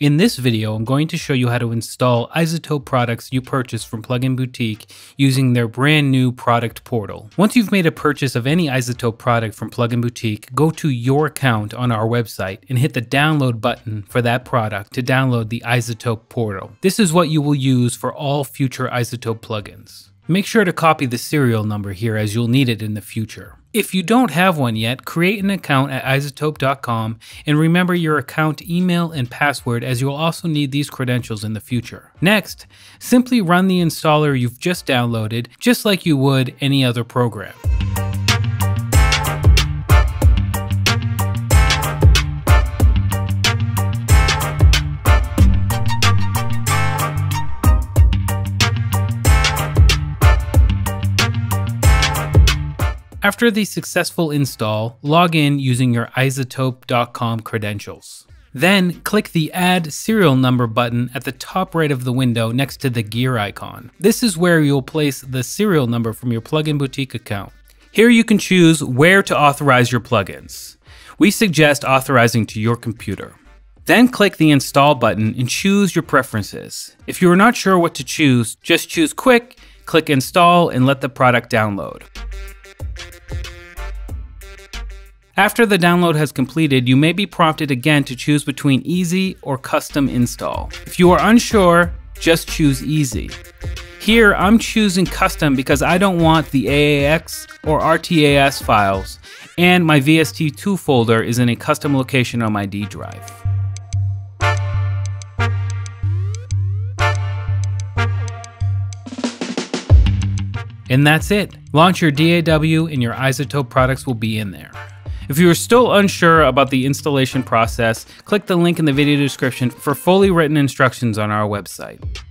In this video, I'm going to show you how to install iZotope products you purchased from Plugin Boutique using their brand new product portal. Once you've made a purchase of any iZotope product from Plugin Boutique, go to your account on our website and hit the download button for that product to download the iZotope portal. This is what you will use for all future iZotope plugins. Make sure to copy the serial number here as you'll need it in the future. If you don't have one yet, create an account at izotope.com and remember your account email and password as you'll also need these credentials in the future. Next, simply run the installer you've just downloaded just like you would any other program. After the successful install, log in using your izotope.com credentials. Then click the Add Serial Number button at the top right of the window next to the gear icon. This is where you'll place the serial number from your Plugin Boutique account. Here you can choose where to authorize your plugins. We suggest authorizing to your computer. Then click the Install button and choose your preferences. If you are not sure what to choose, just choose Quick, click Install, and let the product download. After the download has completed, you may be prompted again to choose between Easy or Custom Install. If you are unsure, just choose Easy. Here, I'm choosing Custom because I don't want the AAX or RTAS files, and my VST2 folder is in a custom location on my D drive. And that's it. Launch your DAW and your iZotope products will be in there. If you are still unsure about the installation process, click the link in the video description for fully written instructions on our website.